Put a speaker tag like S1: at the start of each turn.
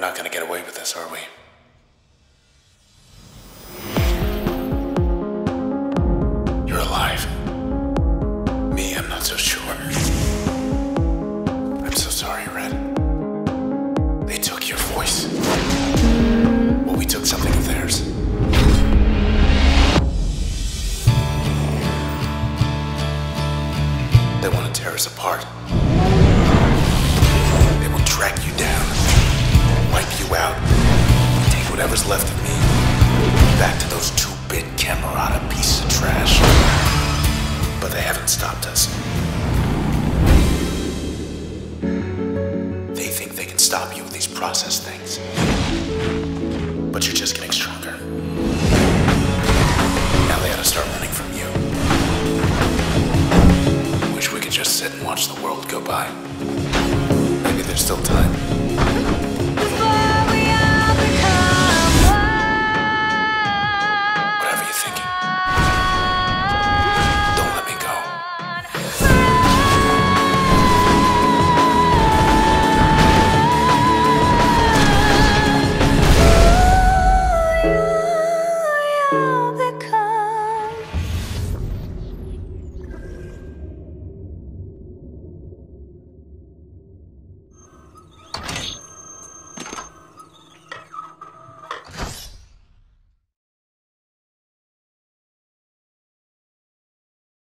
S1: not gonna get away with this, are we? You're alive. Me, I'm not so sure. I'm so sorry, Red. They took your voice. Well, we took something of theirs. They want to tear us apart. Whatever's left of me back to those two-bit Camerata pieces of trash. But they haven't stopped us. They think they can stop you with these process things. But you're just getting stronger. Now they to start running from you. Wish we could just sit and watch the world go by. Maybe there's still time.